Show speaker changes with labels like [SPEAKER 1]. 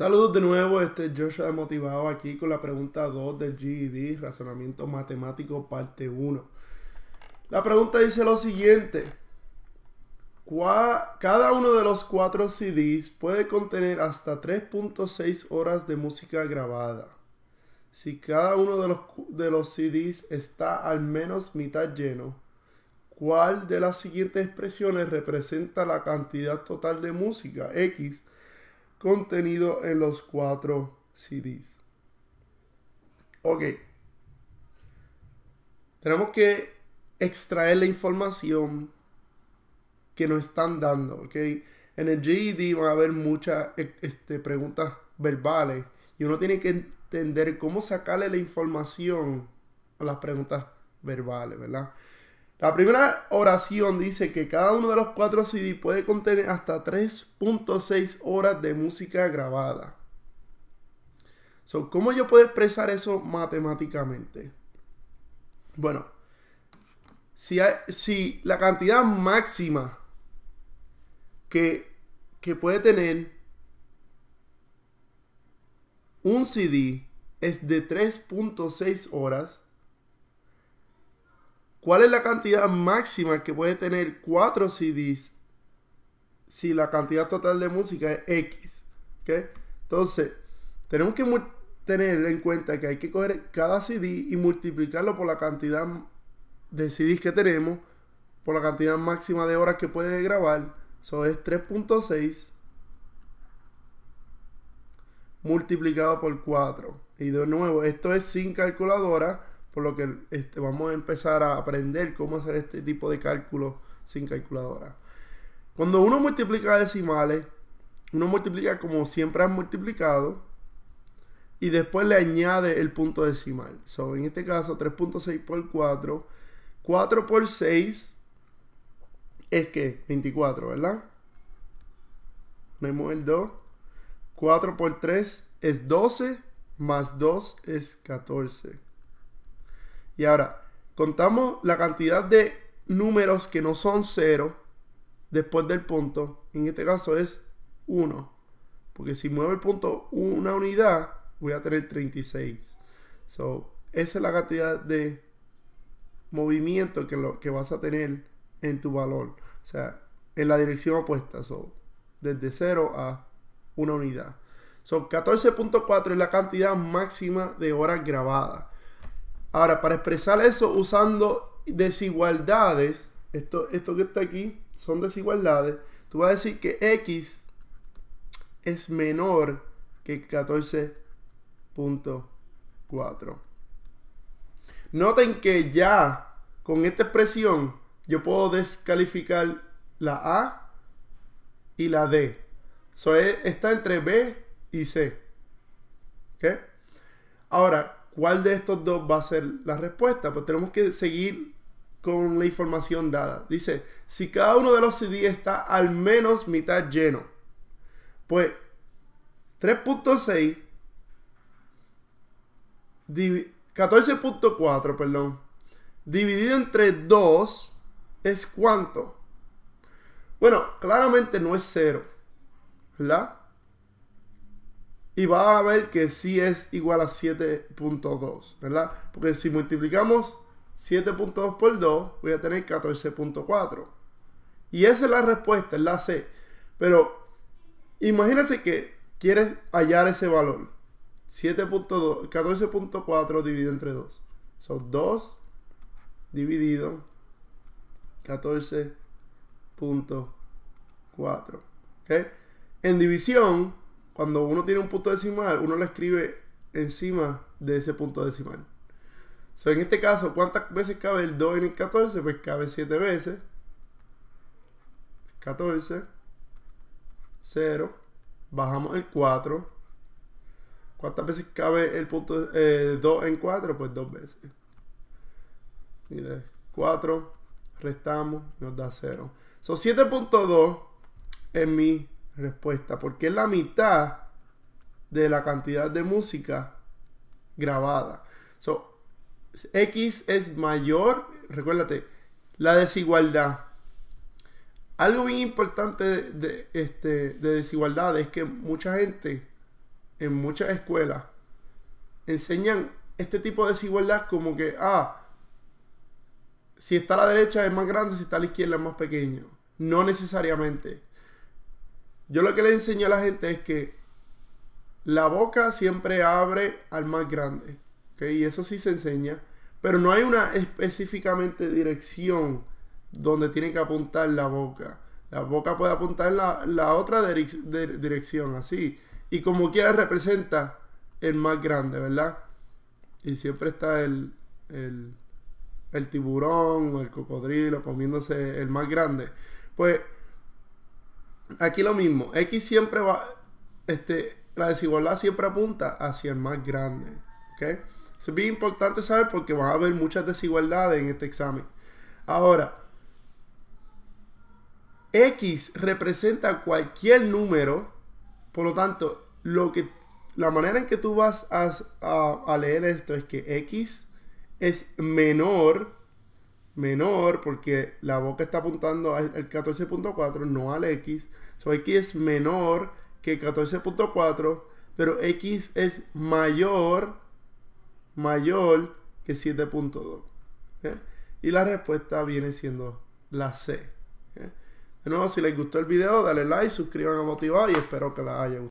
[SPEAKER 1] Saludos de nuevo, este es Joshua Motivado aquí con la pregunta 2 del GED, Razonamiento Matemático, parte 1. La pregunta dice lo siguiente. Cada uno de los cuatro CDs puede contener hasta 3.6 horas de música grabada. Si cada uno de los, de los CDs está al menos mitad lleno, ¿cuál de las siguientes expresiones representa la cantidad total de música X contenido en los cuatro CDs. Ok. Tenemos que extraer la información que nos están dando, ¿ok? En el GED van a haber muchas e, este, preguntas verbales y uno tiene que entender cómo sacarle la información a las preguntas verbales, ¿verdad? La primera oración dice que cada uno de los cuatro CD puede contener hasta 3.6 horas de música grabada. ¿Cómo yo puedo expresar eso matemáticamente? Bueno, si, la cantidad máxima que puede tener un CD es de 3.6 horas, ¿Cuál es la cantidad máxima que puede tener cuatro CDs si la cantidad total de música es X? Entonces, tenemos que tener en cuenta que hay que coger cada CD y multiplicarlo por la cantidad de CDs que tenemos, por la cantidad máxima de horas que puede grabar. Eso es 3.6 multiplicado por 4. Y de nuevo, esto es sin calculadora por lo que este, vamos a empezar a aprender cómo hacer este tipo de cálculos sin calculadora. Cuando uno multiplica decimales, uno multiplica como siempre has multiplicado y después le añade el punto decimal. So, en este caso, 3.6 por 4. 4 por 6 es que 24, ¿verdad? Ponemos el 2. 4 por 3 es 12, más 2 es 14. Y ahora, contamos la cantidad de números que no son cero después del punto. En este caso es 1. Porque si muevo el punto una unidad, voy a tener 36. So, esa es la cantidad de movimiento que, lo, que vas a tener en tu valor. O sea, en la dirección opuesta. So, desde 0 a una unidad. So, 14.4 es la cantidad máxima de horas grabadas. Ahora, para expresar eso usando desigualdades, esto, esto que está aquí son desigualdades, tú vas a decir que X es menor que 14.4. Noten que ya con esta expresión yo puedo descalificar la A y la D. So, está entre B y C. ¿Ok? Ahora, ¿Cuál de estos dos va a ser la respuesta? Pues tenemos que seguir con la información dada. Dice, si cada uno de los CD está al menos mitad lleno, pues 3.6, 14.4, perdón, dividido entre 2 es cuánto? Bueno, claramente no es cero, ¿verdad? Y va a ver que sí es igual a 7.2, ¿verdad? Porque si multiplicamos 7.2 por 2, voy a tener 14.4. Y esa es la respuesta, es la C. Pero imagínense que quieres hallar ese valor. 7.2, 14.4 dividido entre 2. Son 2 dividido 14.4. ¿Ok? En división, cuando uno tiene un punto decimal, uno lo escribe encima de ese punto decimal. So, en este caso, ¿cuántas veces cabe el 2 en el 14? Pues cabe 7 veces. 14, 0, bajamos el 4. ¿Cuántas veces cabe el punto 2 eh, en 4? Pues 2 veces. Y 4, restamos, nos da 0. Son 7.2 en mi respuesta, porque es la mitad de la cantidad de música grabada. So, X es mayor, recuérdate, la desigualdad. Algo bien importante de, este, de desigualdad es que mucha gente en muchas escuelas enseñan este tipo de desigualdad como que, ah, si está a la derecha es más grande, si está a la izquierda es más pequeño. No necesariamente. Yo lo que le enseño a la gente es que la boca siempre abre al más grande. Y eso sí se enseña. Pero no hay una específicamente dirección donde tiene que apuntar la boca. La boca puede apuntar la, la otra dirección, así. Y como quiera representa el más grande, ¿verdad? Y siempre está el, el, el tiburón o el cocodrilo comiéndose el más grande. Pues aquí lo mismo. X siempre va, este, la desigualdad siempre apunta hacia el más grande. ¿Ok? es bien importante saber porque van a haber muchas desigualdades en este examen. Ahora, X representa cualquier número, por lo tanto, lo que, la manera en que tú vas a, leer esto es que X es menor, menor, porque la boca está apuntando al 14.4, no al X. So, X es menor que 14.4, pero X es mayor, mayor que 7.2. Y la respuesta viene siendo la C. De nuevo, si les gustó el video, dale like, suscriban a Motivado y espero que les haya gustado.